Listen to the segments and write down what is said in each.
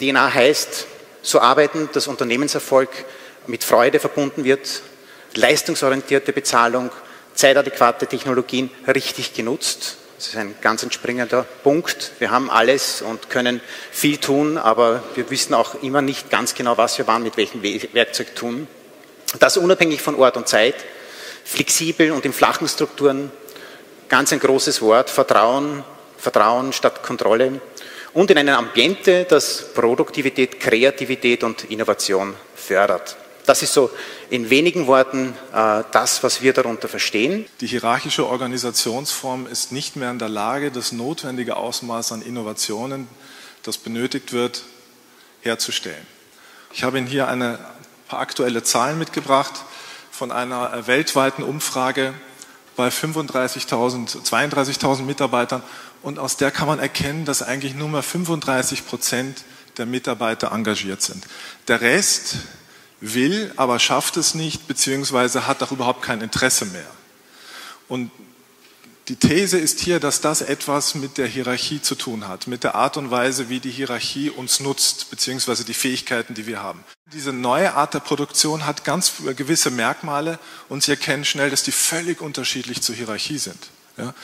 DNA heißt, so arbeiten, dass Unternehmenserfolg mit Freude verbunden wird, leistungsorientierte Bezahlung, zeitadäquate Technologien richtig genutzt. Das ist ein ganz entspringender Punkt. Wir haben alles und können viel tun, aber wir wissen auch immer nicht ganz genau, was wir wann mit welchem Werkzeug tun. Das unabhängig von Ort und Zeit, flexibel und in flachen Strukturen, ganz ein großes Wort, Vertrauen, Vertrauen statt Kontrolle und in einem Ambiente, das Produktivität, Kreativität und Innovation fördert. Das ist so in wenigen Worten äh, das, was wir darunter verstehen. Die hierarchische Organisationsform ist nicht mehr in der Lage, das notwendige Ausmaß an Innovationen, das benötigt wird, herzustellen. Ich habe Ihnen hier ein paar aktuelle Zahlen mitgebracht von einer weltweiten Umfrage bei 35.000, 32.000 Mitarbeitern und aus der kann man erkennen, dass eigentlich nur mehr 35 Prozent der Mitarbeiter engagiert sind. Der Rest will, aber schafft es nicht, beziehungsweise hat auch überhaupt kein Interesse mehr. Und die These ist hier, dass das etwas mit der Hierarchie zu tun hat, mit der Art und Weise, wie die Hierarchie uns nutzt, beziehungsweise die Fähigkeiten, die wir haben. Diese neue Art der Produktion hat ganz gewisse Merkmale und Sie erkennen schnell, dass die völlig unterschiedlich zur Hierarchie sind. Ja?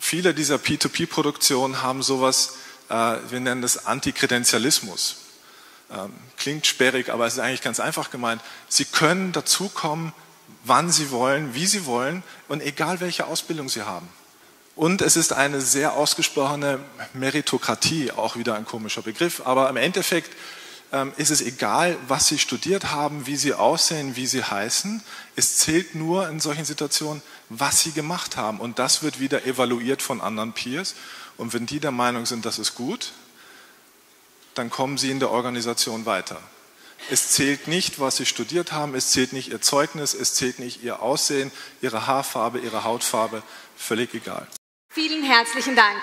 Viele dieser P2P-Produktionen haben sowas, äh, wir nennen das Antikredenzialismus. Ähm, klingt sperrig, aber es ist eigentlich ganz einfach gemeint. Sie können dazukommen, wann Sie wollen, wie Sie wollen und egal welche Ausbildung Sie haben. Und es ist eine sehr ausgesprochene Meritokratie, auch wieder ein komischer Begriff, aber im Endeffekt ähm, ist es egal, was Sie studiert haben, wie Sie aussehen, wie Sie heißen. Es zählt nur in solchen Situationen, was Sie gemacht haben. Und das wird wieder evaluiert von anderen Peers. Und wenn die der Meinung sind, das ist gut, dann kommen Sie in der Organisation weiter. Es zählt nicht, was Sie studiert haben, es zählt nicht Ihr Zeugnis, es zählt nicht Ihr Aussehen, Ihre Haarfarbe, Ihre Hautfarbe, völlig egal. Vielen herzlichen Dank.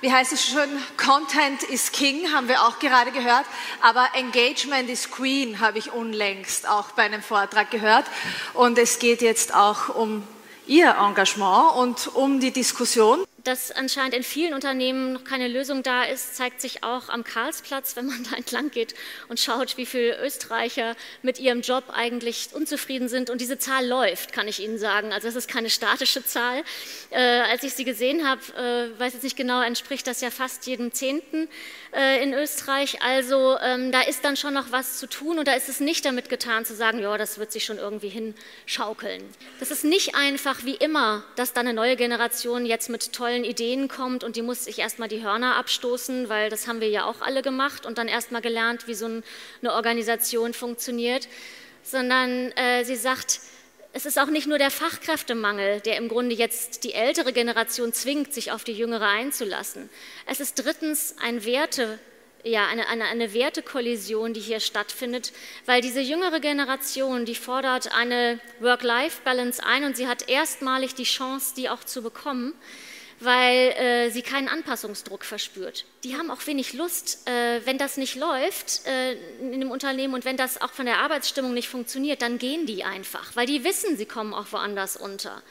Wie heißt es schon? Content is King, haben wir auch gerade gehört. Aber Engagement is Queen, habe ich unlängst auch bei einem Vortrag gehört. Und es geht jetzt auch um Ihr Engagement und um die Diskussion dass anscheinend in vielen Unternehmen noch keine Lösung da ist, zeigt sich auch am Karlsplatz, wenn man da entlang geht und schaut, wie viele Österreicher mit ihrem Job eigentlich unzufrieden sind. Und diese Zahl läuft, kann ich Ihnen sagen. Also das ist keine statische Zahl. Äh, als ich sie gesehen habe, äh, weiß jetzt nicht genau, entspricht das ja fast jedem Zehnten äh, in Österreich. Also ähm, da ist dann schon noch was zu tun und da ist es nicht damit getan zu sagen, ja, das wird sich schon irgendwie hinschaukeln. Das ist nicht einfach wie immer, dass da eine neue Generation jetzt mit tollen tollen Ideen kommt und die muss sich erstmal die Hörner abstoßen, weil das haben wir ja auch alle gemacht und dann erstmal gelernt, wie so eine Organisation funktioniert, sondern äh, sie sagt, es ist auch nicht nur der Fachkräftemangel, der im Grunde jetzt die ältere Generation zwingt, sich auf die jüngere einzulassen. Es ist drittens ein Werte, ja, eine, eine, eine Wertekollision, die hier stattfindet, weil diese jüngere Generation, die fordert eine Work-Life-Balance ein und sie hat erstmalig die Chance, die auch zu bekommen weil äh, sie keinen Anpassungsdruck verspürt. Die haben auch wenig Lust, äh, wenn das nicht läuft äh, in dem Unternehmen und wenn das auch von der Arbeitsstimmung nicht funktioniert, dann gehen die einfach, weil die wissen, sie kommen auch woanders unter.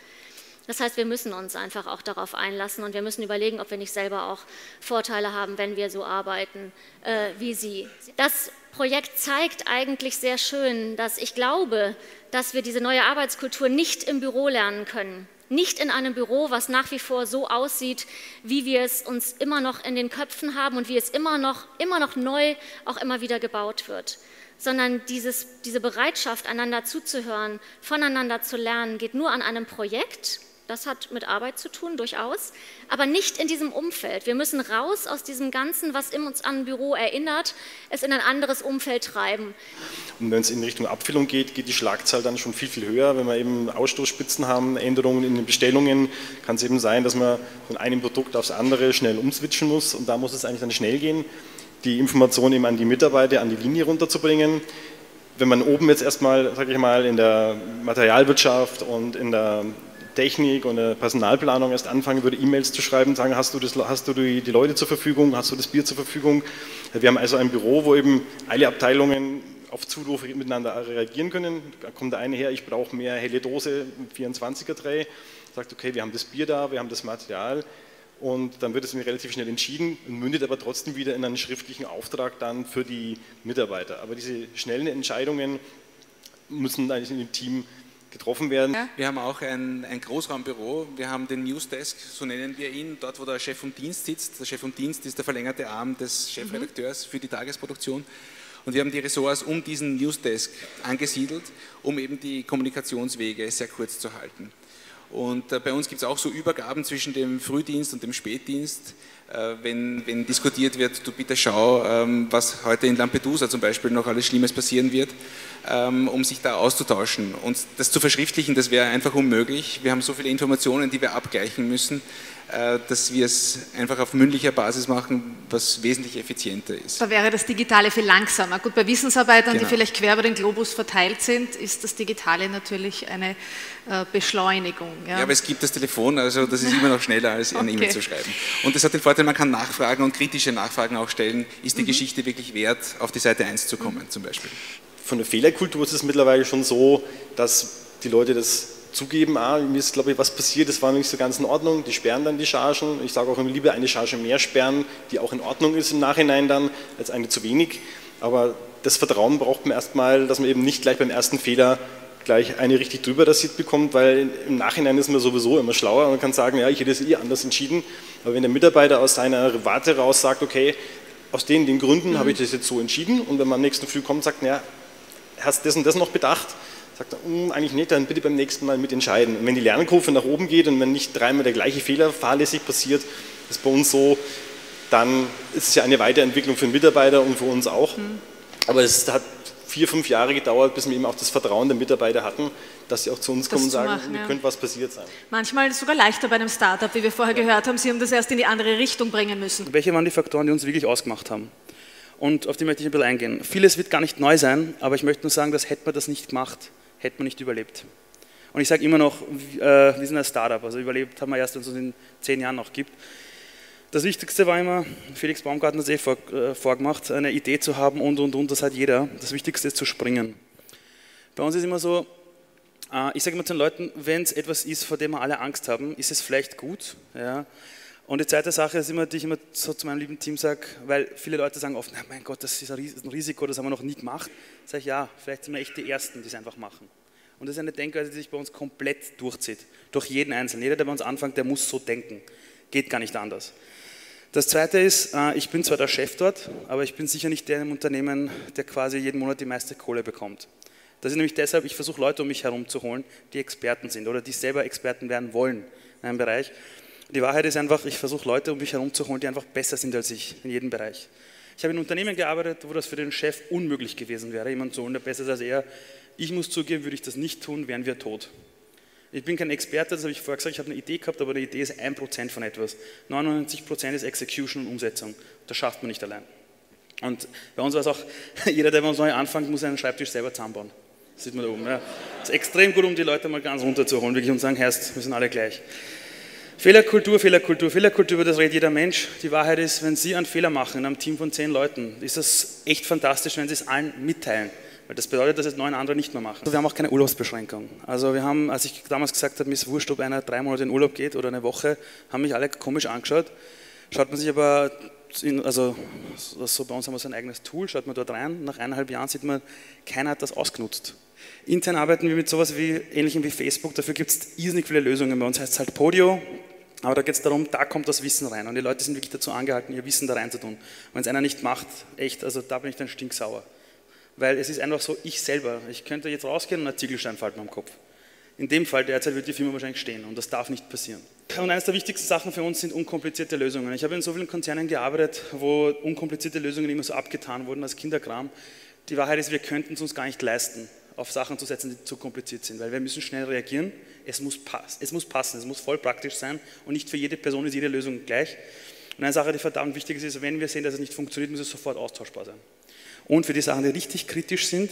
Das heißt, wir müssen uns einfach auch darauf einlassen und wir müssen überlegen, ob wir nicht selber auch Vorteile haben, wenn wir so arbeiten äh, wie Sie. Das Projekt zeigt eigentlich sehr schön, dass ich glaube, dass wir diese neue Arbeitskultur nicht im Büro lernen können nicht in einem Büro, was nach wie vor so aussieht, wie wir es uns immer noch in den Köpfen haben und wie es immer noch, immer noch neu auch immer wieder gebaut wird. Sondern dieses, diese Bereitschaft, einander zuzuhören, voneinander zu lernen, geht nur an einem Projekt, das hat mit Arbeit zu tun, durchaus, aber nicht in diesem Umfeld. Wir müssen raus aus diesem Ganzen, was uns an ein Büro erinnert, es in ein anderes Umfeld treiben. Und wenn es in Richtung Abfüllung geht, geht die Schlagzahl dann schon viel, viel höher. Wenn wir eben Ausstoßspitzen haben, Änderungen in den Bestellungen, kann es eben sein, dass man von einem Produkt aufs andere schnell umswitchen muss. Und da muss es eigentlich dann schnell gehen, die Information eben an die Mitarbeiter, an die Linie runterzubringen wenn man oben jetzt erstmal, sage ich mal, in der Materialwirtschaft und in der Technik und der Personalplanung erst anfangen würde, E-Mails zu schreiben, sagen, hast du, das, hast du die, Leute zur Verfügung, hast du das Bier zur Verfügung. Wir haben also ein Büro, wo eben alle Abteilungen auf Zuruf miteinander reagieren können. Da kommt der eine her, ich brauche mehr helle Dose, 24er Tray, sagt, okay, wir haben das Bier da, wir haben das Material und dann wird es relativ schnell entschieden und mündet aber trotzdem wieder in einen schriftlichen Auftrag dann für die Mitarbeiter. Aber diese schnellen Entscheidungen müssen eigentlich in dem Team getroffen werden. Wir haben auch ein, ein, Großraumbüro, wir haben den Newsdesk, so nennen wir ihn, dort wo der Chef vom Dienst sitzt. Der Chef vom Dienst ist der verlängerte Arm des Chefredakteurs für die Tagesproduktion. Und wir haben die Ressorts um diesen Newsdesk angesiedelt, um eben die Kommunikationswege sehr kurz zu halten. Und äh, bei uns gibt es auch so Übergaben zwischen dem Frühdienst und dem Spätdienst, wenn, wenn, diskutiert wird, du bitte schau, ähm, was heute in Lampedusa zum Beispiel noch alles Schlimmes passieren wird, ähm, um sich da auszutauschen. Und das zu verschriftlichen, das wäre einfach unmöglich. Wir haben so viele Informationen, die wir abgleichen müssen. Äh, dass wir es einfach auf mündlicher Basis machen, was wesentlich effizienter ist. Da wäre das Digitale viel langsamer. Gut, bei Wissensarbeitern, genau. die vielleicht quer über den Globus verteilt sind, ist das Digitale natürlich eine äh, Beschleunigung. Ja. ja. aber es gibt das Telefon, also das ist immer noch schneller, als eine okay. E-Mail zu schreiben. Und das hat den Vorteil, man kann nachfragen und kritische Nachfragen auch stellen. Ist die mhm. Geschichte wirklich wert, auf die Seite 1 zu kommen, mhm. zum Beispiel? Von der Fehlerkultur ist es mittlerweile schon so, dass die Leute das zugeben, ah, mir ist, glaube ich, was passiert, das war nicht so ganz in Ordnung, die sperren dann die Chargen. Ich sage auch immer lieber eine Charge mehr sperren, die auch in Ordnung ist im Nachhinein dann, als eine zu wenig. Aber das Vertrauen braucht man erstmal, dass man eben nicht gleich beim ersten Fehler gleich eine richtig drüber rasiert bekommt, weil im Nachhinein ist man sowieso immer schlauer und kann sagen, ja, ich hätte es eh anders entschieden. Aber wenn der Mitarbeiter aus seiner Warte raus sagt, okay, aus den, den Gründen mhm. habe ich das jetzt so entschieden und wenn man am nächsten Früh kommt, sagt, ja, hast du das und das noch bedacht, sagt er, hm, eigentlich nicht, dann bitte beim nächsten Mal mitentscheiden. Und wenn die Lernkurve nach oben geht und wenn nicht dreimal der gleiche Fehler fahrlässig passiert, ist bei uns so, dann ist es ja eine Weiterentwicklung für den Mitarbeiter und für uns auch. Mhm. Aber es hat vier, fünf Jahre gedauert, bis wir eben auch das Vertrauen der Mitarbeiter hatten, dass sie auch zu uns das kommen und sagen, machen, ja. könnte was passiert sein. Manchmal ist es sogar leichter bei einem Startup, wie wir vorher ja. gehört haben. Sie haben das erst in die andere Richtung bringen müssen. Welche waren die Faktoren, die uns wirklich ausgemacht haben? Und auf die möchte ich ein bisschen eingehen. Vieles wird gar nicht neu sein, aber ich möchte nur sagen, dass hätte man das nicht gemacht, hätte man nicht überlebt. Und ich sage immer noch, äh, wir sind ein Startup, also überlebt haben wir erst, wenn es uns in zehn Jahren noch gibt. Das Wichtigste war immer, Felix Baumgartner hat es eh vor, äh, vorgemacht, eine Idee zu haben und, und, und, das hat jeder. Das Wichtigste ist zu springen. Bei uns ist immer so, äh, ich sage immer zu den Leuten, wenn es etwas ist, vor dem wir alle Angst haben, ist es vielleicht gut. Ja? Und die zweite Sache ist immer, die ich immer so zu meinem lieben Team sage, weil viele Leute sagen oft, mein Gott, das ist ein Risiko, das haben wir noch nie gemacht. Sage ich, ja, vielleicht sind wir echt die Ersten, die es einfach machen. Und das ist eine Denkweise, die sich bei uns komplett durchzieht. Durch jeden Einzelnen. Jeder, der bei uns anfängt, der muss so denken. Geht gar nicht anders. Das zweite ist, äh, ich bin zwar der Chef dort, aber ich bin sicher nicht der im Unternehmen, der quasi jeden Monat die meiste Kohle bekommt. Das ist nämlich deshalb, ich versuche Leute um mich herum zu holen, die Experten sind oder die selber Experten werden wollen in einem Bereich. Die Wahrheit ist einfach, ich versuche Leute um mich herum zu holen, die einfach besser sind als ich in jedem Bereich. Ich habe in Unternehmen gearbeitet, wo das für den Chef unmöglich gewesen wäre, jemand zu holen, der besser ist als er. Ich muss zugeben, würde ich das nicht tun, wären wir tot. Ich bin kein Experte, das habe ich vorher gesagt, ich habe eine Idee gehabt, aber eine Idee ist ein Prozent von etwas. 99% ist Execution und Umsetzung. Das schafft man nicht allein. Und bei uns war es auch, jeder, der bei uns neu anfängt, muss einen Schreibtisch selber zusammenbauen. Das sieht man da oben. Ja. Das ist extrem gut, um die Leute mal ganz runterzuholen wirklich und sagen, Herrst, wir sind alle gleich. Fehlerkultur, Fehlerkultur, Fehlerkultur, über das redet jeder Mensch. Die Wahrheit ist, wenn Sie einen Fehler machen in einem Team von zehn Leuten, ist das echt fantastisch, wenn Sie es allen mitteilen. Weil das bedeutet, dass es neun andere nicht mehr machen. Wir haben auch keine Urlaubsbeschränkung. Also wir haben, als ich damals gesagt habe, mir ist wurscht, ob einer drei Monate in Urlaub geht oder eine Woche, haben mich alle komisch angeschaut. Schaut man sich aber, in, also so bei uns haben wir so ein eigenes Tool, schaut man dort rein, nach eineinhalb Jahren sieht man, keiner hat das ausgenutzt. Intern arbeiten wir mit sowas wie, ähnlichem wie Facebook, dafür gibt es irrsinnig viele Lösungen. Bei uns heißt es halt Podio, aber da geht es darum, da kommt das Wissen rein und die Leute sind wirklich dazu angehalten, ihr Wissen da rein zu tun. Wenn es einer nicht macht, echt, also da bin ich dann stinksauer. Weil es ist einfach so, ich selber, ich könnte jetzt rausgehen und einen Ziegelstein falten am Kopf. In dem Fall derzeit wird die Firma wahrscheinlich stehen und das darf nicht passieren. Und eines der wichtigsten Sachen für uns sind unkomplizierte Lösungen. Ich habe in so vielen Konzernen gearbeitet, wo unkomplizierte Lösungen immer so abgetan wurden als Kinderkram. Die Wahrheit ist, wir könnten es uns gar nicht leisten, auf Sachen zu setzen, die zu kompliziert sind, weil wir müssen schnell reagieren es muss, es muss passen, es muss voll praktisch sein und nicht für jede Person ist jede Lösung gleich. Und eine Sache, die verdammt wichtig ist, ist, wenn wir sehen, dass es nicht funktioniert, muss es sofort austauschbar sein. Und für die Sachen, die richtig kritisch sind,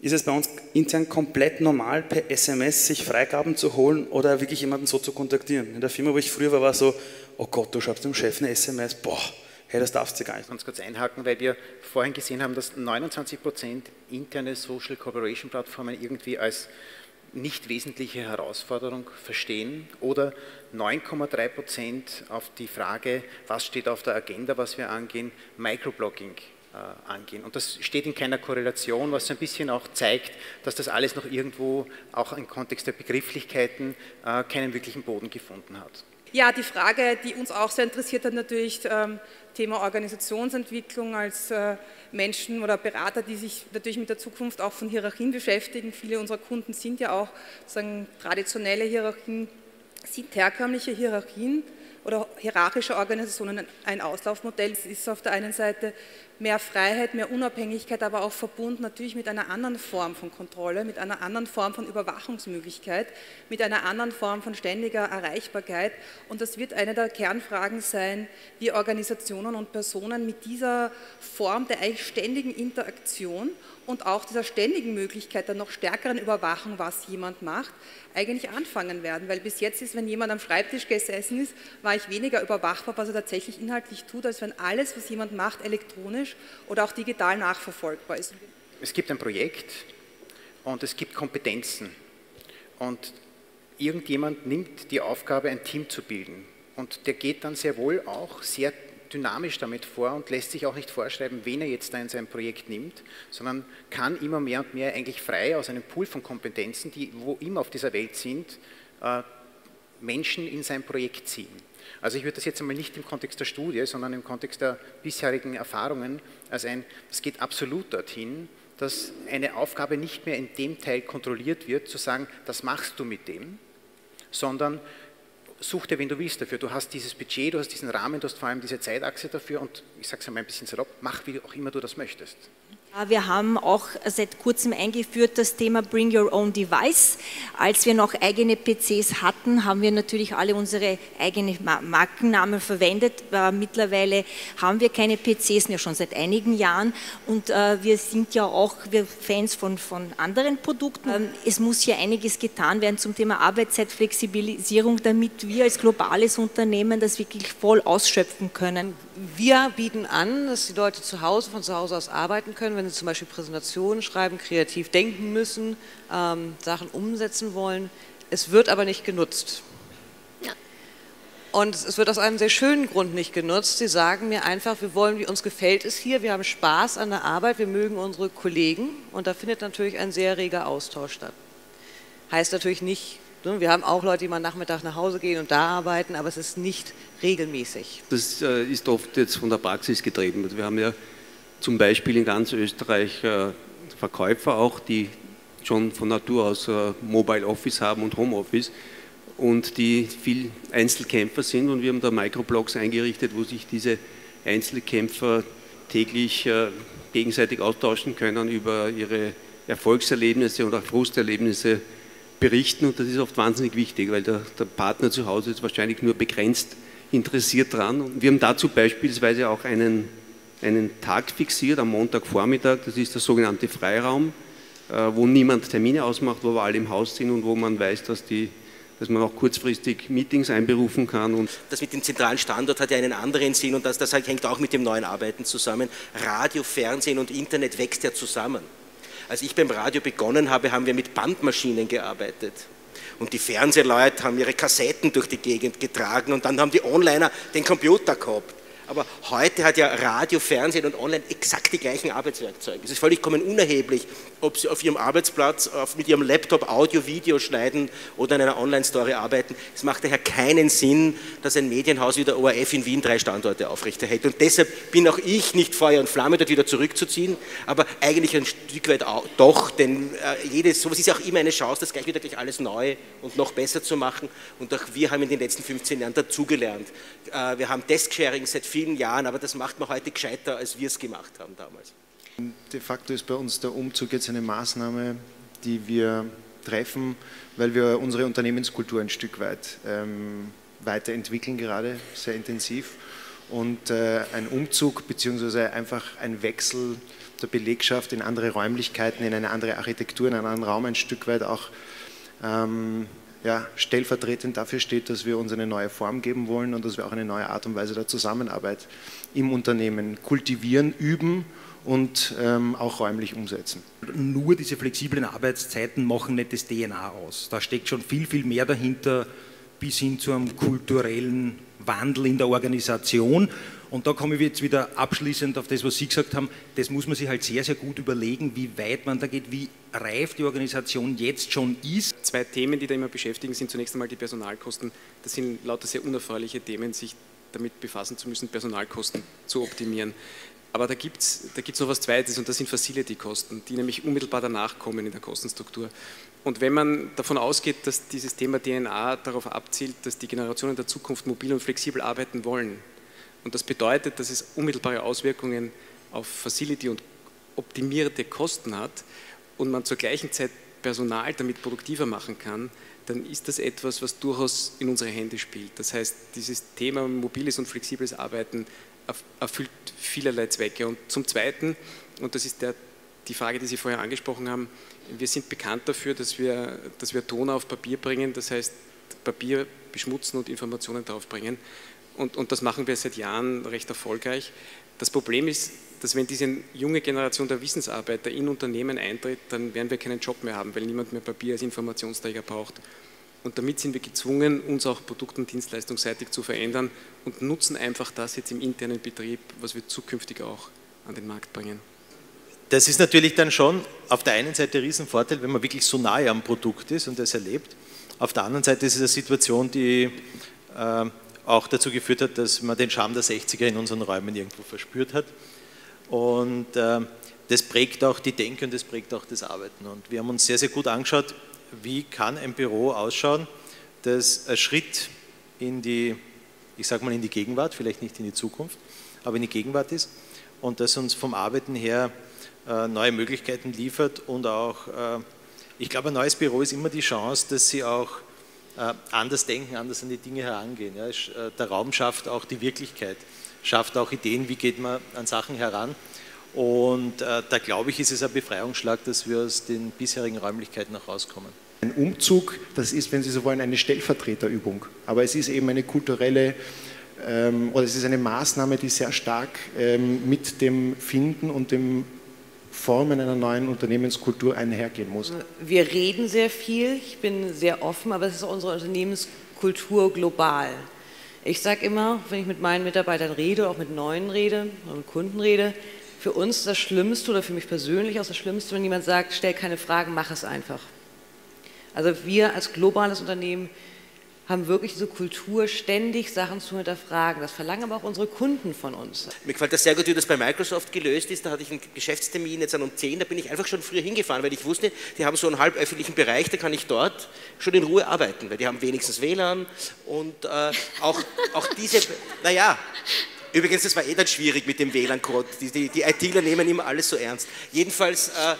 ist es bei uns intern komplett normal, per SMS sich Freigaben zu holen oder wirklich jemanden so zu kontaktieren. In der Firma, wo ich früher war, war es so, oh Gott, du schreibst dem Chef eine SMS, boah, hey, das darfst du gar nicht. Ganz kurz einhaken, weil wir vorhin gesehen haben, dass 29 Prozent interne Social Cooperation Plattformen irgendwie als nicht wesentliche Herausforderung verstehen oder 9,3 Prozent auf die Frage, was steht auf der Agenda, was wir angehen, Microblogging äh, angehen. Und das steht in keiner Korrelation, was so ein bisschen auch zeigt, dass das alles noch irgendwo auch im Kontext der Begrifflichkeiten äh, keinen wirklichen Boden gefunden hat. Ja, die Frage, die uns auch sehr interessiert hat, natürlich ähm, Thema Organisationsentwicklung als äh, Menschen oder Berater, die sich natürlich mit der Zukunft auch von Hierarchien beschäftigen. Viele unserer Kunden sind ja auch sagen, traditionelle Hierarchien, sind herkömmliche Hierarchien oder hierarchische Organisationen ein Auslaufmodell. Es ist auf der einen Seite mehr Freiheit, mehr Unabhängigkeit, aber auch verbunden natürlich mit einer anderen Form von Kontrolle, mit einer anderen Form von Überwachungsmöglichkeit, mit einer anderen Form von ständiger Erreichbarkeit. Und das wird eine der Kernfragen sein, wie Organisationen und Personen mit dieser Form der eigentlich ständigen Interaktion und auch dieser ständigen Möglichkeit der noch stärkeren Überwachung, was jemand macht, eigentlich anfangen werden. Weil bis jetzt ist, wenn jemand am Schreibtisch gesessen ist, war ich weniger überwachbar, was er tatsächlich inhaltlich tut, als wenn alles, was jemand macht, elektronisch oder auch digital nachverfolgbar ist. Es gibt ein Projekt und es gibt Kompetenzen. Und irgendjemand nimmt die Aufgabe, ein Team zu bilden. Und der geht dann sehr wohl auch sehr dynamisch damit vor und lässt sich auch nicht vorschreiben, wen er jetzt da in sein Projekt nimmt, sondern kann immer mehr und mehr eigentlich frei aus einem Pool von Kompetenzen, die wo immer auf dieser Welt sind, äh, Menschen in sein Projekt ziehen. Also ich würde das jetzt einmal nicht im Kontext der Studie, sondern im Kontext der bisherigen Erfahrungen als ein, es geht absolut dorthin, dass eine Aufgabe nicht mehr in dem Teil kontrolliert wird, zu sagen, das machst du mit dem, sondern such dir, wen du willst dafür. Du hast dieses Budget, du hast diesen Rahmen, du hast vor allem diese Zeitachse dafür und ich sage es einmal ein bisschen salopp, mach wie auch immer du das möchtest. Wir haben auch seit kurzem eingeführt das Thema Bring Your Own Device. Als wir noch eigene PCs hatten, haben wir natürlich alle unsere eigenen Markennamen verwendet. Äh, mittlerweile haben wir keine PCs mehr schon seit einigen Jahren und äh, wir sind ja auch Fans von, von anderen Produkten. Ähm, es muss hier einiges getan werden zum Thema Arbeitszeitflexibilisierung, damit wir als globales Unternehmen das wirklich voll ausschöpfen können. Wir bieten an, dass die Leute zu Hause von zu Hause aus arbeiten können wenn Sie zum Beispiel Präsentationen schreiben, kreativ denken müssen, ähm, Sachen umsetzen wollen. Es wird aber nicht genutzt. Ja. Und es wird aus einem sehr schönen Grund nicht genutzt. Sie sagen mir einfach, wir wollen, wie uns gefällt es hier, wir haben Spaß an der Arbeit, wir mögen unsere Kollegen und da findet natürlich ein sehr reger Austausch statt. Heißt natürlich nicht, ne, wir haben auch Leute, die mal Nachmittag nach Hause gehen und da arbeiten, aber es ist nicht regelmäßig. Das äh, ist oft jetzt von der Praxis getrieben. Wir haben ja zum Beispiel in ganz Österreich äh, Verkäufer auch, die schon von Natur aus äh, Mobile Office haben und Home Office und die viel Einzelkämpfer sind und wir haben da Microblogs eingerichtet, wo sich diese Einzelkämpfer täglich äh, gegenseitig austauschen können über ihre Erfolgserlebnisse oder Frusterlebnisse berichten und das ist oft wahnsinnig wichtig, weil der, der Partner zu Hause ist wahrscheinlich nur begrenzt interessiert dran. Und wir haben dazu beispielsweise auch einen einen Tag fixiert am Montagvormittag, das ist der sogenannte Freiraum, äh, wo niemand Termine ausmacht, wo wir alle im Haus sind und wo man weiß, dass, die, dass man auch kurzfristig Meetings einberufen kann. Und das mit dem zentralen Standort hat ja einen anderen Sinn und das, das hängt auch mit dem neuen Arbeiten zusammen. Radio, Fernsehen und Internet wächst ja zusammen. Als ich beim Radio begonnen habe, haben wir mit Bandmaschinen gearbeitet. Und die Fernsehleute haben ihre Kassetten durch die Gegend getragen und dann haben die Onliner den Computer gehabt. Aber heute hat ja Radio, Fernsehen und Online exakt die gleichen Arbeitswerkzeuge. Es ist vollkommen unerheblich, ob Sie auf Ihrem Arbeitsplatz auf, mit Ihrem Laptop Audio, Video schneiden oder in einer Online-Story arbeiten. Es macht daher keinen Sinn, dass ein Medienhaus wie der ORF in Wien drei Standorte aufrechterhält. Und deshalb bin auch ich nicht Feuer und Flamme, dort wieder zurückzuziehen, aber eigentlich ein Stück weit auch, doch, denn äh, jedes, sowas ist auch immer eine Chance, das gleich wieder gleich alles neu und noch besser zu machen. Und auch wir haben in den letzten 15 Jahren dazugelernt. Äh, wir haben Desk-Sharing seit vielen Jahren, aber das macht man heute gescheiter, als wir es gemacht haben damals. De facto ist bei uns der Umzug jetzt eine Maßnahme, die wir treffen, weil wir unsere Unternehmenskultur ein Stück weit ähm, weiterentwickeln, gerade sehr intensiv. Und äh, ein Umzug bzw. einfach ein Wechsel der Belegschaft in andere Räumlichkeiten, in eine andere Architektur, in einen anderen Raum ein Stück weit auch ähm, ja, stellvertretend dafür steht, dass wir uns eine neue Form geben wollen und dass wir auch eine neue Art und Weise der Zusammenarbeit im Unternehmen kultivieren, üben und ähm, auch räumlich umsetzen. Nur diese flexiblen Arbeitszeiten machen nicht das DNA aus. Da steckt schon viel, viel mehr dahinter, bis hin zu einem kulturellen Wandel in der Organisation. Und da komme ich jetzt wieder abschließend auf das, was Sie gesagt haben. Das muss man sich halt sehr, sehr gut überlegen, wie weit man da geht, wie reif die Organisation jetzt schon ist. Zwei Themen, die da immer beschäftigen, sind zunächst einmal die Personalkosten. Das sind lauter sehr unerfreuliche Themen, sich damit befassen zu müssen, Personalkosten zu optimieren. Aber da gibt es da gibt's noch was Zweites und das sind Facility-Kosten, die nämlich unmittelbar danach kommen in der Kostenstruktur. Und wenn man davon ausgeht, dass dieses Thema DNA darauf abzielt, dass die Generationen der Zukunft mobil und flexibel arbeiten wollen, und das bedeutet, dass es unmittelbare Auswirkungen auf Facility und optimierte Kosten hat und man zur gleichen Zeit Personal damit produktiver machen kann, dann ist das etwas, was durchaus in unsere Hände spielt. Das heißt, dieses Thema mobiles und flexibles Arbeiten erfüllt vielerlei Zwecke. Und zum Zweiten, und das ist der, die Frage, die Sie vorher angesprochen haben, wir sind bekannt dafür, dass wir, dass wir Ton auf Papier bringen, das heißt Papier beschmutzen und Informationen draufbringen und, und das machen wir seit Jahren recht erfolgreich. Das Problem ist, dass wenn diese junge Generation der Wissensarbeiter in Unternehmen eintritt, dann werden wir keinen Job mehr haben, weil niemand mehr Papier als Informationsträger braucht. Und damit sind wir gezwungen, uns auch produkt- und dienstleistungsseitig zu verändern und nutzen einfach das jetzt im internen Betrieb, was wir zukünftig auch an den Markt bringen. Das ist natürlich dann schon auf der einen Seite ein Riesenvorteil, wenn man wirklich so nahe am Produkt ist und das erlebt. Auf der anderen Seite ist es eine Situation, die äh, auch dazu geführt hat, dass man den Charme der 60er in unseren Räumen irgendwo verspürt hat. Und äh, das prägt auch die Denke und das prägt auch das Arbeiten. Und wir haben uns sehr, sehr gut angeschaut, wie kann ein Büro ausschauen, das ein Schritt in die, ich sage mal in die Gegenwart, vielleicht nicht in die Zukunft, aber in die Gegenwart ist und das uns vom Arbeiten her äh, neue Möglichkeiten liefert und auch, äh, ich glaube, ein neues Büro ist immer die Chance, dass sie auch anders denken, anders an die Dinge herangehen. Äh, der Raum schafft auch die Wirklichkeit, schafft auch Ideen, wie geht man an Sachen heran. Und äh, da glaube ich, ist es ein Befreiungsschlag, dass wir aus den bisherigen Räumlichkeiten noch rauskommen. Ein Umzug, das ist, wenn Sie so wollen, eine Stellvertreterübung. Aber es ist eben eine kulturelle ähm, oder es ist eine Maßnahme, die sehr stark ähm, mit dem Finden und dem Formen einer neuen Unternehmenskultur einhergehen muss? Wir reden sehr viel, ich bin sehr offen, aber es ist unsere Unternehmenskultur global. Ich sage immer, wenn ich mit meinen Mitarbeitern rede, auch mit neuen rede und Kunden rede, für uns das Schlimmste oder für mich persönlich auch das Schlimmste, wenn jemand sagt, stell keine Fragen, mach es einfach. Also wir als globales Unternehmen haben wirklich diese Kultur, ständig Sachen zu hinterfragen. Das verlangen aber auch unsere Kunden von uns. Mir gefällt das sehr gut, wie das bei Microsoft gelöst ist. Da hatte ich einen Geschäftstermin jetzt um 10, da bin ich einfach schon früher hingefahren, weil ich wusste, die haben so einen halböffentlichen Bereich, da kann ich dort schon in Ruhe arbeiten, weil die haben wenigstens WLAN und äh, auch, auch diese, naja, Übrigens, das war eh dann schwierig mit dem WLAN-Code. Die, die, die ITler nehmen immer alles so ernst. Jedenfalls, äh,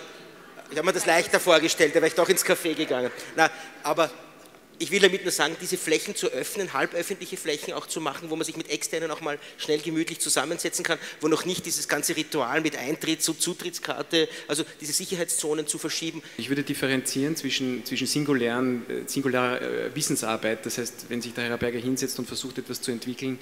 ich habe mir das leichter vorgestellt, da wäre ich doch ins Café gegangen. Na, aber ich will damit nur sagen, diese Flächen zu öffnen, halböffentliche Flächen auch zu machen, wo man sich mit Externen auch mal schnell gemütlich zusammensetzen kann, wo noch nicht dieses ganze Ritual mit Eintritt, so Zutrittskarte, also diese Sicherheitszonen zu verschieben. Ich würde differenzieren zwischen, zwischen singulären, äh, singulärer äh, Wissensarbeit, das heißt, wenn sich der Herr Berger hinsetzt und versucht, etwas zu entwickeln,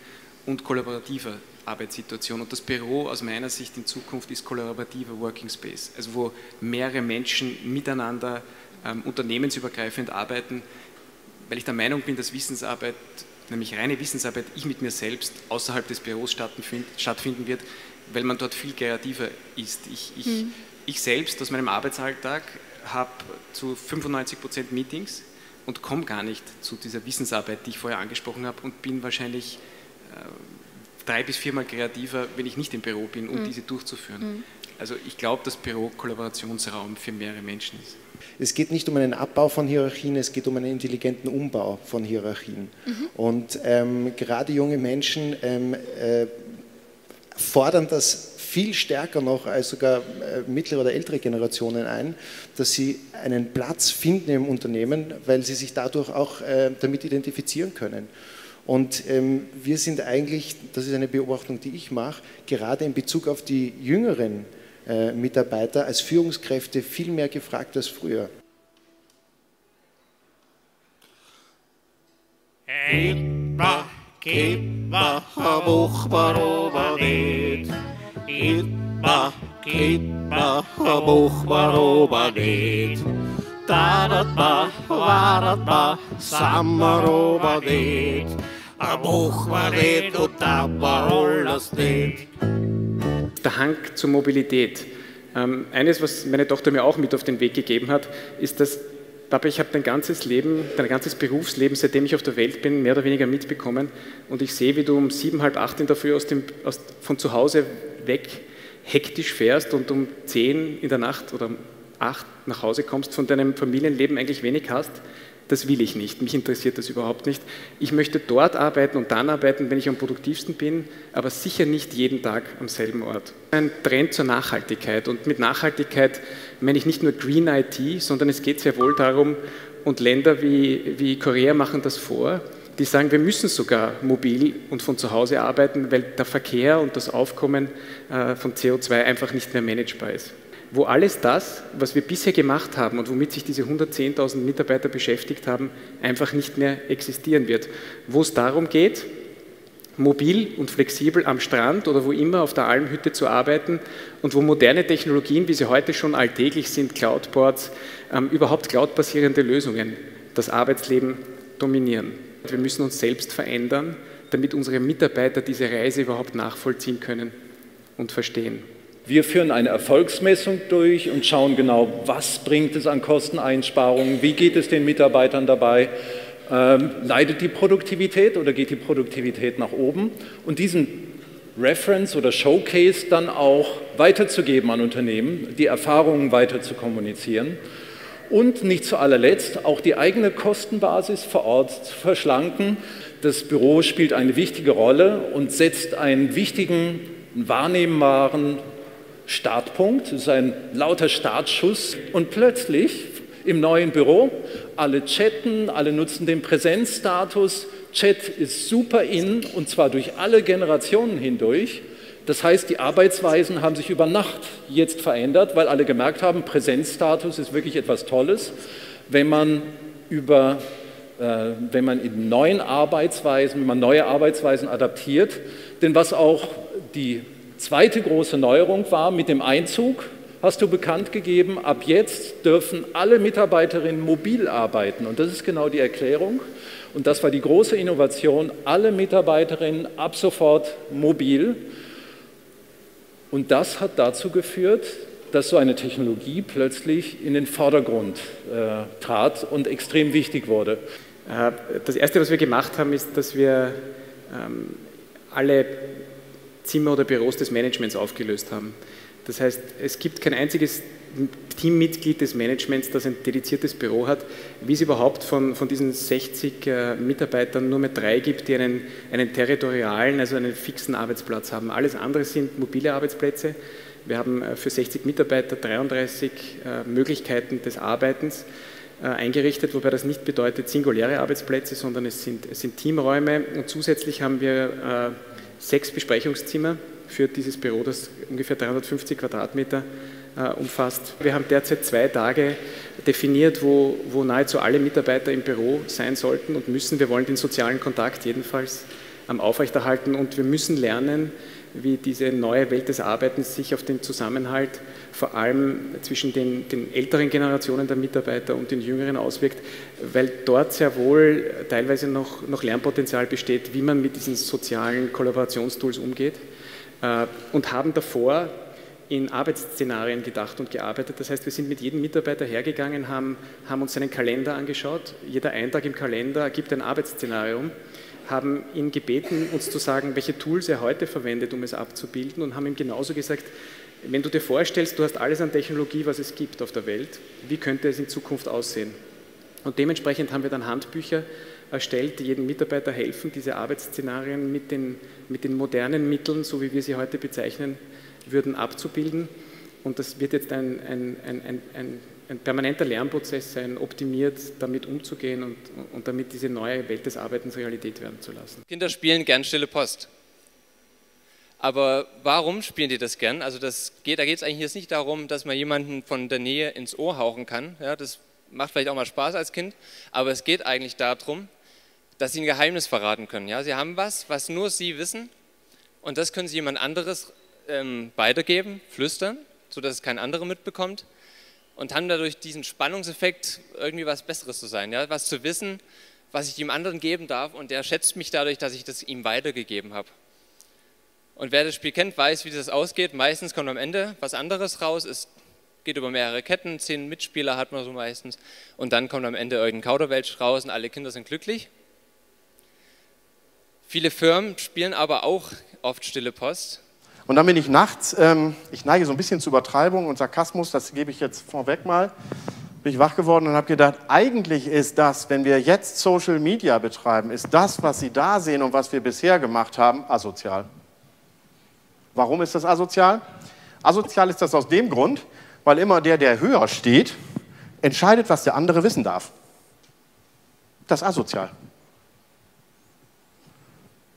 und kollaborativer Arbeitssituation. Und das Büro aus meiner Sicht in Zukunft ist kollaborativer Working Space, also wo mehrere Menschen miteinander ähm, unternehmensübergreifend arbeiten, weil ich der Meinung bin, dass Wissensarbeit, nämlich reine Wissensarbeit, ich mit mir selbst außerhalb des Büros stattfinden wird, weil man dort viel kreativer ist. Ich, ich, mhm. ich selbst aus meinem Arbeitsalltag habe zu 95 Prozent Meetings und komme gar nicht zu dieser Wissensarbeit, die ich vorher angesprochen habe und bin wahrscheinlich äh, drei bis viermal kreativer, wenn ich nicht im Büro bin, um mhm. diese durchzuführen. Mhm. Also ich glaube, dass Büro Kollaborationsraum für mehrere Menschen ist. Es geht nicht um einen Abbau von Hierarchien, es geht um einen intelligenten Umbau von Hierarchien. Mhm. Und ähm, gerade junge Menschen ähm, äh, fordern das viel stärker noch als sogar äh, mittlere oder ältere Generationen ein, dass sie einen Platz finden im Unternehmen, weil sie sich dadurch auch äh, damit identifizieren können. Und ähm, wir sind eigentlich, das ist eine Beobachtung, die ich mache, gerade in Bezug auf die jüngeren Mitarbeiter als Führungskräfte viel mehr gefragt als früher. Robanit. Itma, kitma, habuchma, robanit. Taratma, varatma, samma, robanit. Habuchma, red, und tamma, rollas nicht. Der Hang zur Mobilität. Ähm, eines, was meine Tochter mir auch mit auf den Weg gegeben hat, ist, dass Papa, ich habe dein ganzes Leben, dein ganzes Berufsleben, seitdem ich auf der Welt bin, mehr oder weniger mitbekommen. Und ich sehe, wie du um sieben, halb acht in der Früh aus dem, aus, von zu Hause weg hektisch fährst und um zehn in der Nacht oder um acht nach Hause kommst, von deinem Familienleben eigentlich wenig hast. Das will ich nicht. Mich interessiert das überhaupt nicht. Ich möchte dort arbeiten und dann arbeiten, wenn ich am produktivsten bin, aber sicher nicht jeden Tag am selben Ort. Ein Trend zur Nachhaltigkeit. Und mit Nachhaltigkeit meine ich nicht nur Green IT, sondern es geht sehr wohl darum, und Länder wie, wie Korea machen das vor, die sagen, wir müssen sogar mobil und von zu Hause arbeiten, weil der Verkehr und das Aufkommen äh, von CO2 einfach nicht mehr managebar ist wo alles das, was wir bisher gemacht haben und womit sich diese 110.000 Mitarbeiter beschäftigt haben, einfach nicht mehr existieren wird. Wo es darum geht, mobil und flexibel am Strand oder wo immer auf der Almhütte zu arbeiten und wo moderne Technologien, wie sie heute schon alltäglich sind, Cloudboards, ähm, überhaupt cloudbasierende Lösungen, das Arbeitsleben dominieren. Wir müssen uns selbst verändern, damit unsere Mitarbeiter diese Reise überhaupt nachvollziehen können und verstehen. Wir führen eine Erfolgsmessung durch und schauen genau, was bringt es an Kosteneinsparungen, wie geht es den Mitarbeitern dabei, ähm, leidet die Produktivität oder geht die Produktivität nach oben und diesen Reference oder Showcase dann auch weiterzugeben an Unternehmen, die Erfahrungen weiter zu kommunizieren und nicht zu allerletzt auch die eigene Kostenbasis vor Ort zu verschlanken. Das Büro spielt eine wichtige Rolle und setzt einen wichtigen, wahrnehmbaren Startpunkt, es ist ein lauter Startschuss und plötzlich im neuen Büro, alle chatten, alle nutzen den Präsenzstatus, Chat ist super in und zwar durch alle Generationen hindurch. Das heißt, die Arbeitsweisen haben sich über Nacht jetzt verändert, weil alle gemerkt haben, Präsenzstatus ist wirklich etwas Tolles, wenn man über äh, wenn man in neuen Arbeitsweisen, wenn man neue Arbeitsweisen adaptiert. Denn was auch die Zweite große Neuerung war mit dem Einzug, hast du bekannt gegeben, ab jetzt dürfen alle Mitarbeiterinnen mobil arbeiten. Und das ist genau die Erklärung. Und das war die große Innovation, alle Mitarbeiterinnen ab sofort mobil. Und das hat dazu geführt, dass so eine Technologie plötzlich in den Vordergrund äh, trat und extrem wichtig wurde. Äh, das Erste, was wir gemacht haben, ist, dass wir ähm, alle Zimmer oder Büros des Managements aufgelöst haben. Das heißt, es gibt kein einziges Teammitglied des Managements, das ein dediziertes Büro hat, wie es überhaupt von, von diesen 60 äh, Mitarbeitern nur mehr drei gibt, die einen, einen territorialen, also einen fixen Arbeitsplatz haben. Alles andere sind mobile Arbeitsplätze. Wir haben äh, für 60 Mitarbeiter 33 äh, Möglichkeiten des Arbeitens äh, eingerichtet, wobei das nicht bedeutet singuläre Arbeitsplätze, sondern es sind, es sind Teamräume und zusätzlich haben wir äh, sechs Besprechungszimmer für dieses Büro, das ungefähr 350 Quadratmeter äh, umfasst. Wir haben derzeit zwei Tage definiert, wo, wo nahezu alle Mitarbeiter im Büro sein sollten und müssen. Wir wollen den sozialen Kontakt jedenfalls aufrechterhalten und wir müssen lernen, wie diese neue Welt des Arbeitens sich auf den Zusammenhalt vor allem zwischen den, den, älteren Generationen der Mitarbeiter und den jüngeren auswirkt, weil dort sehr wohl teilweise noch, noch Lernpotenzial besteht, wie man mit diesen sozialen Kollaborationstools umgeht. Äh, und haben davor in Arbeitsszenarien gedacht und gearbeitet. Das heißt, wir sind mit jedem Mitarbeiter hergegangen, haben, haben uns seinen Kalender angeschaut. Jeder Eintrag im Kalender ergibt ein Arbeitsszenario haben ihn gebeten, uns zu sagen, welche Tools er heute verwendet, um es abzubilden und haben ihm genauso gesagt, wenn du dir vorstellst, du hast alles an Technologie, was es gibt auf der Welt, wie könnte es in Zukunft aussehen? Und dementsprechend haben wir dann Handbücher erstellt, die jedem Mitarbeiter helfen, diese Arbeitsszenarien mit den, mit den modernen Mitteln, so wie wir sie heute bezeichnen würden, abzubilden. Und das wird jetzt ein, ein, ein, ein, ein permanenter Lernprozess sein, optimiert damit umzugehen und, und damit diese neue Welt des Arbeitens Realität werden zu lassen. Kinder spielen gern stille Post. Aber warum spielen die das gern? Also das geht, da geht es eigentlich jetzt nicht darum, dass man jemanden von der Nähe ins Ohr hauchen kann. Ja, das macht vielleicht auch mal Spaß als Kind, aber es geht eigentlich darum, dass sie ein Geheimnis verraten können. Ja? Sie haben was, was nur sie wissen und das können sie jemand anderes ähm, weitergeben, flüstern, sodass es kein anderer mitbekommt und haben dadurch diesen Spannungseffekt, irgendwie was Besseres zu sein, ja? was zu wissen, was ich dem anderen geben darf und der schätzt mich dadurch, dass ich das ihm weitergegeben habe. Und wer das Spiel kennt, weiß, wie das ausgeht. Meistens kommt am Ende was anderes raus. Es geht über mehrere Ketten, zehn Mitspieler hat man so meistens. Und dann kommt am Ende irgendein Kauderwelsch raus und alle Kinder sind glücklich. Viele Firmen spielen aber auch oft stille Post. Und dann bin ich nachts, ähm, ich neige so ein bisschen zu Übertreibung und Sarkasmus, das gebe ich jetzt vorweg mal, bin ich wach geworden und habe gedacht, eigentlich ist das, wenn wir jetzt Social Media betreiben, ist das, was Sie da sehen und was wir bisher gemacht haben, asozial. Warum ist das asozial? Asozial ist das aus dem Grund, weil immer der, der höher steht, entscheidet, was der andere wissen darf. Das ist asozial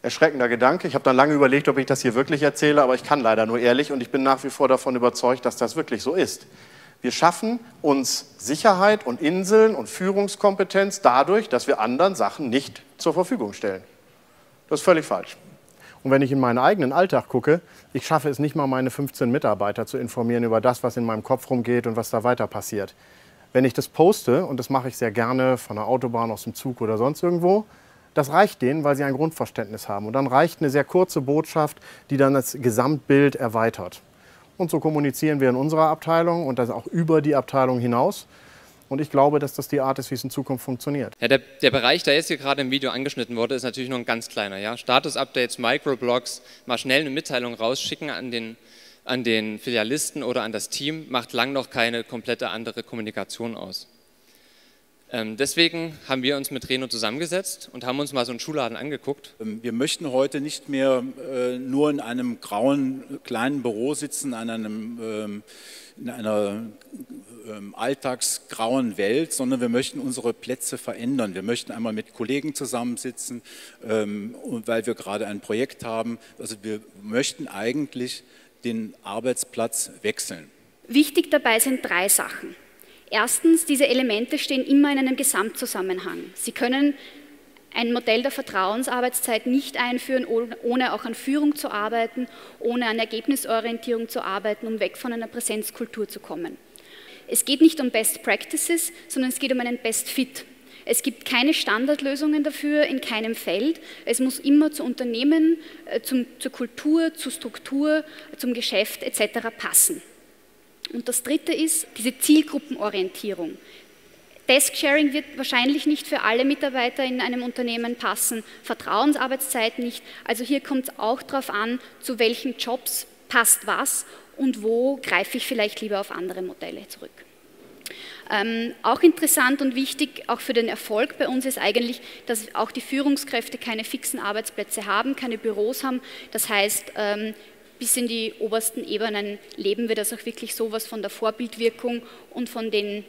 erschreckender Gedanke. Ich habe dann lange überlegt, ob ich das hier wirklich erzähle, aber ich kann leider nur ehrlich und ich bin nach wie vor davon überzeugt, dass das wirklich so ist. Wir schaffen uns Sicherheit und Inseln und Führungskompetenz dadurch, dass wir anderen Sachen nicht zur Verfügung stellen. Das ist völlig falsch. Und wenn ich in meinen eigenen Alltag gucke, ich schaffe es nicht mal, meine 15 Mitarbeiter zu informieren über das, was in meinem Kopf rumgeht und was da weiter passiert. Wenn ich das poste, und das mache ich sehr gerne von der Autobahn, aus dem Zug oder sonst irgendwo, das reicht denen, weil sie ein Grundverständnis haben. Und dann reicht eine sehr kurze Botschaft, die dann das Gesamtbild erweitert. Und so kommunizieren wir in unserer Abteilung und das auch über die Abteilung hinaus. Und ich glaube, dass das die Art ist, wie es in Zukunft funktioniert. Ja, der, der, Bereich, der jetzt hier gerade im Video angeschnitten wurde, ist natürlich nur ein ganz kleiner. Ja? Status-Updates, Microblogs, mal schnell eine Mitteilung rausschicken an den, an den Filialisten oder an das Team, macht lang noch keine komplette andere Kommunikation aus. Ähm, deswegen haben wir uns mit Reno zusammengesetzt und haben uns mal so einen Schuhladen angeguckt. Ähm, wir möchten heute nicht mehr äh, nur in einem grauen kleinen Büro sitzen, an einem, ähm, in einer alltagsgrauen Welt, sondern wir möchten unsere Plätze verändern. Wir möchten einmal mit Kollegen zusammensitzen, weil wir gerade ein Projekt haben. Also wir möchten eigentlich den Arbeitsplatz wechseln. Wichtig dabei sind drei Sachen. Erstens, diese Elemente stehen immer in einem Gesamtzusammenhang. Sie können ein Modell der Vertrauensarbeitszeit nicht einführen, ohne auch an Führung zu arbeiten, ohne an Ergebnisorientierung zu arbeiten, um weg von einer Präsenzkultur zu kommen. Es geht nicht um Best Practices, sondern es geht um einen Best Fit. Es gibt keine Standardlösungen dafür in keinem Feld. Es muss immer zu Unternehmen, äh, zum, zur Kultur, zur Struktur, zum Geschäft etc. passen. Und das Dritte ist diese Zielgruppenorientierung. Desk-Sharing wird wahrscheinlich nicht für alle Mitarbeiter in einem Unternehmen passen, Vertrauensarbeitszeit nicht. Also hier kommt es auch darauf an, zu welchen Jobs passt was und wo greife ich vielleicht lieber auf andere Modelle zurück. Ähm, auch interessant und wichtig, auch für den Erfolg bei uns ist eigentlich, dass auch die Führungskräfte keine fixen Arbeitsplätze haben, keine Büros haben. Das heißt, ähm, bis in die obersten Ebenen leben wir das auch wirklich sowas von der Vorbildwirkung und von den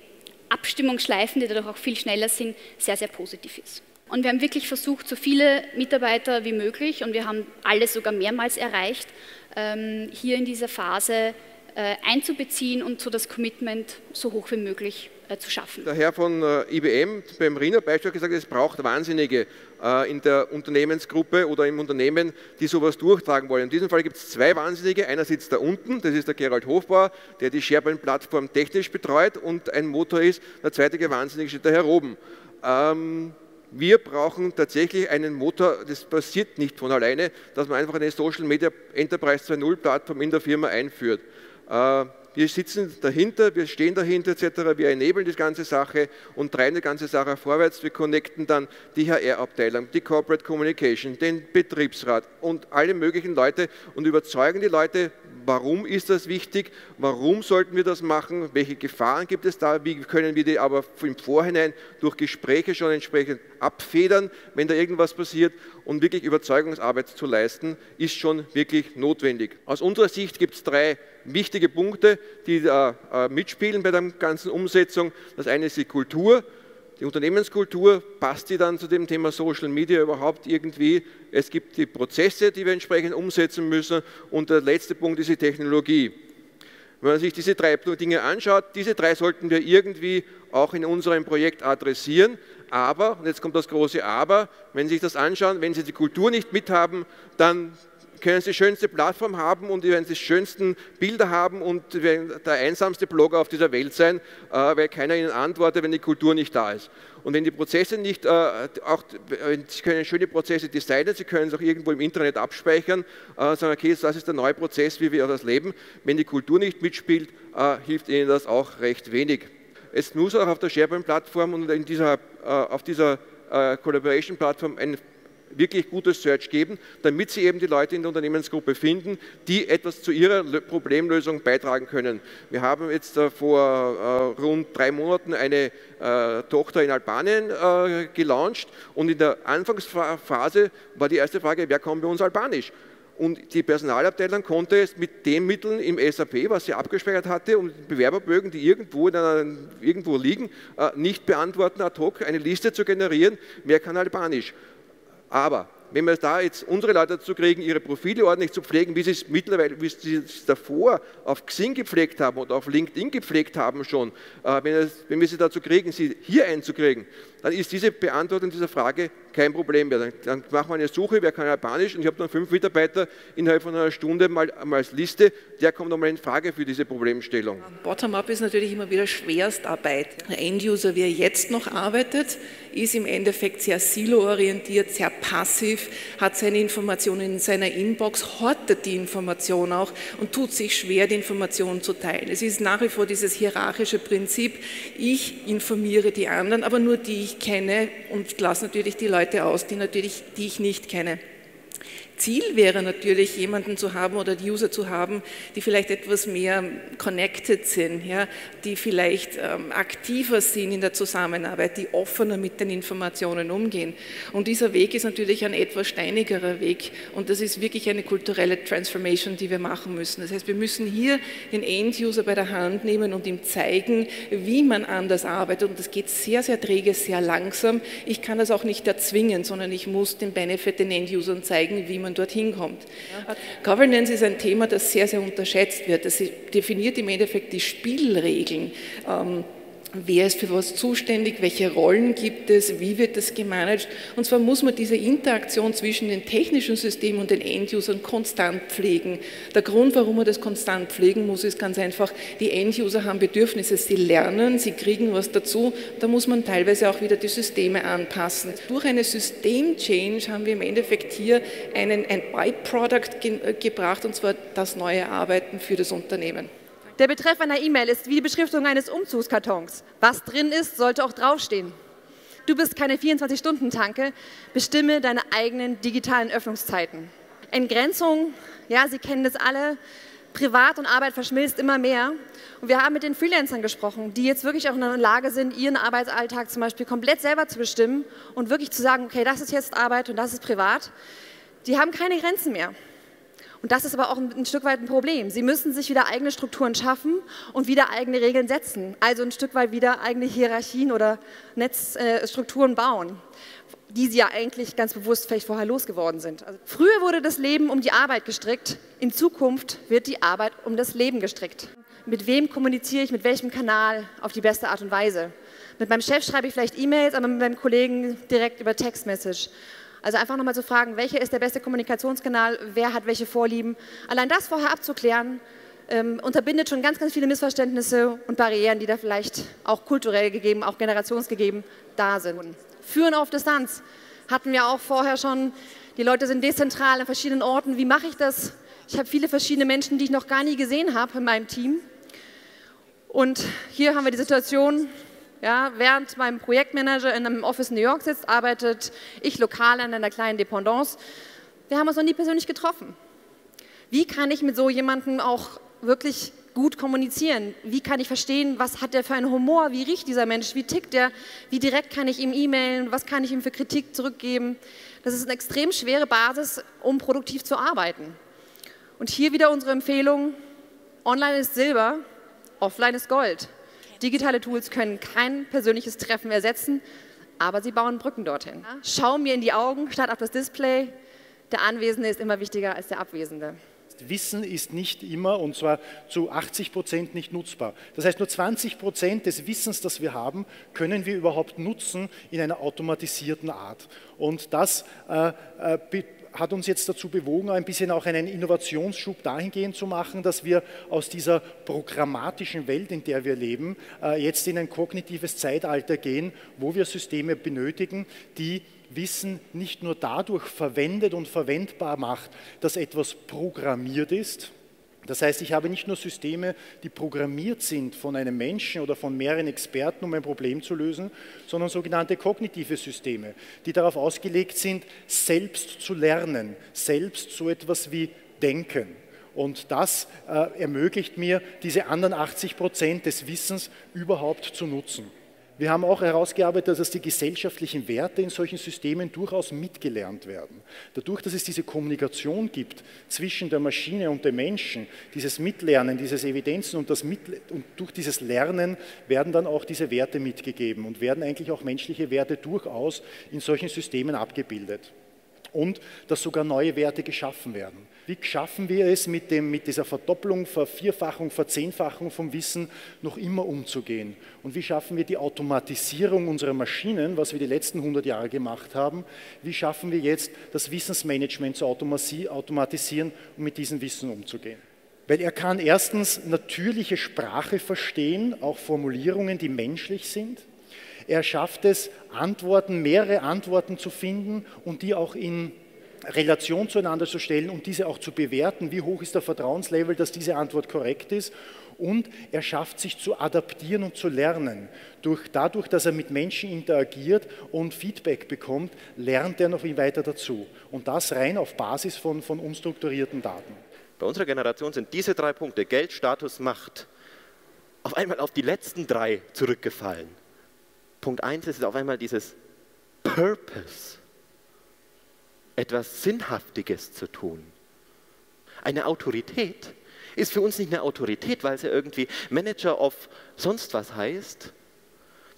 Abstimmungsschleifen, die dadurch auch viel schneller sind, sehr, sehr positiv ist. Und wir haben wirklich versucht, so viele Mitarbeiter wie möglich, und wir haben alle sogar mehrmals erreicht, ähm, hier in dieser Phase äh, einzubeziehen und so das Commitment so hoch wie möglich äh, zu schaffen. Der Herr von äh, IBM beim Riener Beispiel hat gesagt, es braucht Wahnsinnige in der Unternehmensgruppe oder im Unternehmen, die sowas durchtragen wollen. In diesem Fall gibt es zwei Wahnsinnige. Einer sitzt da unten, das ist der Gerald Hofbauer, der die SharePoint-Plattform technisch betreut und ein Motor ist. Der zweite Wahnsinnige steht da oben. Ähm, wir brauchen tatsächlich einen Motor, das passiert nicht von alleine, dass man einfach eine Social Media Enterprise 2.0 Plattform in der Firma einführt. Äh, wir sitzen dahinter, wir stehen dahinter etc., wir enablen die ganze Sache und treiben die ganze Sache vorwärts. Wir connecten dann die HR-Abteilung, die Corporate Communication, den Betriebsrat und alle möglichen Leute und überzeugen die Leute, warum ist das wichtig, warum sollten wir das machen, welche Gefahren gibt es da, wie können wir die aber im Vorhinein durch Gespräche schon entsprechend abfedern, wenn da irgendwas passiert? Und wirklich Überzeugungsarbeit zu leisten, ist schon wirklich notwendig. Aus unserer Sicht gibt es drei wichtige Punkte, die äh, mitspielen bei der ganzen Umsetzung. Das eine ist die Kultur, die Unternehmenskultur, passt die dann zu dem Thema Social Media überhaupt irgendwie? Es gibt die Prozesse, die wir entsprechend umsetzen müssen und der letzte Punkt ist die Technologie. Wenn man sich diese drei Dinge anschaut, diese drei sollten wir irgendwie auch in unserem Projekt adressieren. Aber, und jetzt kommt das große Aber, wenn Sie sich das anschauen, wenn Sie die Kultur nicht mithaben, dann können Sie die schönste Plattform haben und werden die schönsten Bilder haben und werden der einsamste Blogger auf dieser Welt sein, äh, weil keiner Ihnen antwortet, wenn die Kultur nicht da ist. Und wenn die Prozesse nicht, äh, auch, Sie können schöne Prozesse designen, Sie können es auch irgendwo im Internet abspeichern, äh, sagen, okay, das ist der neue Prozess, wie wir das leben. Wenn die Kultur nicht mitspielt, hilft Ihnen das auch recht wenig. Es muss auch auf der SharePoint-Plattform und in dieser, auf dieser Collaboration-Plattform ein wirklich gutes Search geben, damit Sie eben die Leute in der Unternehmensgruppe finden, die etwas zu ihrer Problemlösung beitragen können. Wir haben jetzt äh, vor äh, rund drei Monaten eine äh, Tochter in Albanien gelauncht und in der Anfangsphase war die erste Frage, wer kommt bei uns Albanisch? Und die Personalabteilung konnte es mit den Mitteln im SAP, was sie abgespeichert hatte, und Bewerberbögen, die irgendwo, einer, irgendwo liegen, nicht beantworten ad hoc, eine Liste zu generieren, wer kann Albanisch. Aber wenn wir da jetzt unsere Leute dazu kriegen, ihre Profile ordentlich zu pflegen, wie sie es mittlerweile, wie sie es davor auf Xing gepflegt haben oder auf LinkedIn gepflegt haben schon, äh, wenn, wenn wir sie dazu kriegen, sie hier einzukriegen, dann ist diese Beantwortung dieser Frage kein Problem mehr. Dann, machen wir eine Suche, wer kann Albanisch und ich habe dann fünf Mitarbeiter innerhalb von einer Stunde mal, mal als Liste, der kommt nochmal in Frage für diese Problemstellung. Bottom-up ist natürlich immer wieder Schwerstarbeit. Der End-User, wie er jetzt noch arbeitet, ist im Endeffekt sehr silo-orientiert, sehr passiv, hat seine Informationen in seiner Inbox, hortet die Information auch und tut sich schwer, die Information zu teilen. Es ist nach wie vor dieses hierarchische Prinzip, ich informiere die anderen, aber nur die ich kenne und lasse natürlich die Leute aus, die, natürlich, die ich nicht kenne. Ziel wäre natürlich, jemanden zu haben oder die User zu haben, die vielleicht etwas mehr connected sind, ja, die vielleicht ähm, aktiver sind in der Zusammenarbeit, die offener mit den Informationen umgehen. Und dieser Weg ist natürlich ein etwas steinigerer Weg und das ist wirklich eine kulturelle Transformation, die wir machen müssen. Das heißt, wir müssen hier den End-User bei der Hand nehmen und ihm zeigen, wie man anders arbeitet und das geht sehr, sehr träge, sehr langsam. Ich kann das auch nicht erzwingen, sondern ich muss den Benefit den End-Usern zeigen, wie man man dorthin kommt. Governance ist ein Thema, das sehr, sehr unterschätzt wird. Das definiert im Endeffekt die Spielregeln. Ähm, Wer ist für was zuständig? Welche Rollen gibt es? Wie wird das gemanagt? Und zwar muss man diese Interaktion zwischen den technischen Systemen und den End-Usern konstant pflegen. Der Grund, warum man das konstant pflegen muss, ist ganz einfach, die End-User haben Bedürfnisse, sie lernen, sie kriegen was dazu. Da muss man teilweise auch wieder die Systeme anpassen. Durch eine System-Change haben wir im Endeffekt hier einen, ein Byproduct ge gebracht, und zwar das neue Arbeiten für das Unternehmen. Der Betreff einer E-Mail ist wie die Beschriftung eines Umzugskartons. Was drin ist, sollte auch draufstehen. Du bist keine 24-Stunden-Tanke, bestimme deine eigenen digitalen Öffnungszeiten. Entgrenzung, ja, Sie kennen das alle, Privat und Arbeit verschmilzt immer mehr. Und wir haben mit den Freelancern gesprochen, die jetzt wirklich auch in der Lage sind, ihren Arbeitsalltag zum Beispiel komplett selber zu bestimmen und wirklich zu sagen, okay, das ist jetzt Arbeit und das ist privat. Die haben keine Grenzen mehr. Und das ist aber auch ein, Stück weit ein Problem. Sie müssen sich wieder eigene Strukturen schaffen und wieder eigene Regeln setzen. Also ein Stück weit wieder eigene Hierarchien oder Netzstrukturen äh, bauen, die sie ja eigentlich ganz bewusst vielleicht vorher losgeworden sind. Also früher wurde das Leben um die Arbeit gestrickt, in Zukunft wird die Arbeit um das Leben gestrickt. Mit wem kommuniziere ich, mit welchem Kanal auf die beste Art und Weise? Mit meinem Chef schreibe ich vielleicht E-Mails, aber mit meinem Kollegen direkt über Textmessage. Also einfach nochmal zu fragen, welcher ist der beste Kommunikationskanal, wer hat welche Vorlieben. Allein das vorher abzuklären, ähm, unterbindet schon ganz, ganz viele Missverständnisse und Barrieren, die da vielleicht auch kulturell gegeben, auch generationsgegeben da sind. Führen auf Distanz hatten wir auch vorher schon. Die Leute sind dezentral an verschiedenen Orten. Wie mache ich das? Ich habe viele verschiedene Menschen, die ich noch gar nie gesehen habe in meinem Team. Und hier haben wir die Situation, ja, während mein Projektmanager in einem Office in New York sitzt, arbeitet ich lokal an einer kleinen Dependance. Wir haben uns noch nie persönlich getroffen. Wie kann ich mit so jemandem auch wirklich gut kommunizieren? Wie kann ich verstehen, was hat er für einen Humor? Wie riecht dieser Mensch? Wie tickt er? Wie direkt kann ich ihm e-mailen? Was kann ich ihm für Kritik zurückgeben? Das ist eine extrem schwere Basis, um produktiv zu arbeiten. Und hier wieder unsere Empfehlung, online ist Silber, offline ist Gold. Digitale Tools können kein persönliches Treffen ersetzen, aber sie bauen Brücken dorthin. Schau mir in die Augen statt auf das Display. Der Anwesende ist immer wichtiger als der Abwesende. Wissen ist nicht immer und zwar zu 80 Prozent nicht nutzbar. Das heißt, nur 20 Prozent des Wissens, das wir haben, können wir überhaupt nutzen in einer automatisierten Art. Und das äh, äh, hat uns jetzt dazu bewogen, ein bisschen auch einen Innovationsschub dahingehend zu machen, dass wir aus dieser programmatischen Welt, in der wir leben, äh, jetzt in ein kognitives Zeitalter gehen, wo wir Systeme benötigen, die Wissen nicht nur dadurch verwendet und verwendbar macht, dass etwas programmiert ist, das heißt, ich habe nicht nur Systeme, die programmiert sind von einem Menschen oder von mehreren Experten, um ein Problem zu lösen, sondern sogenannte kognitive Systeme, die darauf ausgelegt sind, selbst zu lernen, selbst so etwas wie denken. Und das äh, ermöglicht mir, diese anderen 80 Prozent des Wissens überhaupt zu nutzen. Wir haben auch herausgearbeitet, dass die gesellschaftlichen Werte in solchen Systemen durchaus mitgelernt werden. Dadurch, dass es diese Kommunikation gibt zwischen der Maschine und dem Menschen, dieses Mitlernen, dieses Evidenzen und, das Mit und durch dieses Lernen werden dann auch diese Werte mitgegeben und werden eigentlich auch menschliche Werte durchaus in solchen Systemen abgebildet und dass sogar neue Werte geschaffen werden. Wie schaffen wir es, mit, dem, mit dieser Verdopplung, Vervierfachung, Verzehnfachung vom Wissen noch immer umzugehen? Und wie schaffen wir die Automatisierung unserer Maschinen, was wir die letzten 100 Jahre gemacht haben? Wie schaffen wir jetzt, das Wissensmanagement zu automatisieren und mit diesem Wissen umzugehen? Weil er kann erstens natürliche Sprache verstehen, auch Formulierungen, die menschlich sind. Er schafft es, Antworten, mehrere Antworten zu finden und die auch in Relation zueinander zu stellen und diese auch zu bewerten, wie hoch ist der Vertrauenslevel, dass diese Antwort korrekt ist. Und er schafft sich zu adaptieren und zu lernen. Durch, dadurch, dass er mit Menschen interagiert und Feedback bekommt, lernt er noch weiter dazu. Und das rein auf Basis von, von unstrukturierten Daten. Bei unserer Generation sind diese drei Punkte, Geld, Status, Macht, auf einmal auf die letzten drei zurückgefallen. Punkt 1 ist auf einmal dieses Purpose, etwas Sinnhaftiges zu tun. Eine Autorität ist für uns nicht eine Autorität, weil sie irgendwie Manager of sonst was heißt,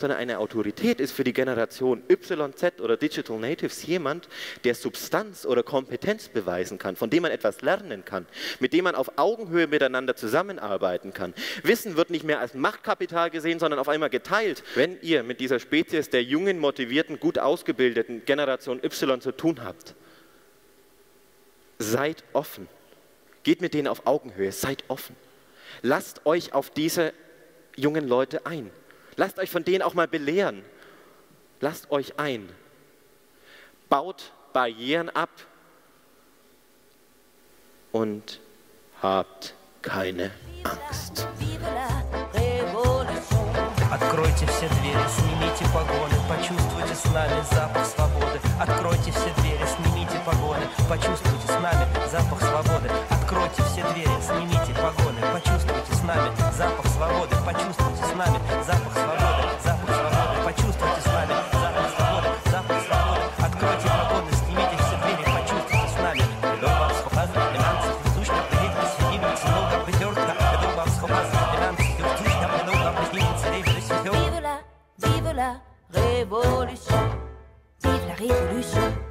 sondern eine Autorität ist für die Generation YZ oder Digital Natives jemand, der Substanz oder Kompetenz beweisen kann, von dem man etwas lernen kann, mit dem man auf Augenhöhe miteinander zusammenarbeiten kann. Wissen wird nicht mehr als Machtkapital gesehen, sondern auf einmal geteilt. Wenn ihr mit dieser Spezies der jungen, motivierten, gut ausgebildeten Generation Y zu tun habt, seid offen. Geht mit denen auf Augenhöhe, seid offen. Lasst euch auf diese jungen Leute ein. Lasst euch von denen auch mal belehren. Lasst euch ein. Baut Barrieren ab und habt keine Angst. Откройте все двери, снимите погоны, почувствуйте с нами запах свободы. Откройте все двери, снимите погоны, почувствуйте с нами запах свободы. Откройте все двери, снимите погоны, почувствуйте с нами запах свободы, почувствуйте с нами запах свободы, запах свободы, почувствуйте с нами запах свободы, запах свободы. Откройте погоны, снимите все двери, почувствуйте с нами. Веду вас показы, финансов, сущно, приедьте, сидим, много придёртка, веду вас показы, финансов, сущно, много приедьте, Vive la, vive la révolution. Vive la révolution.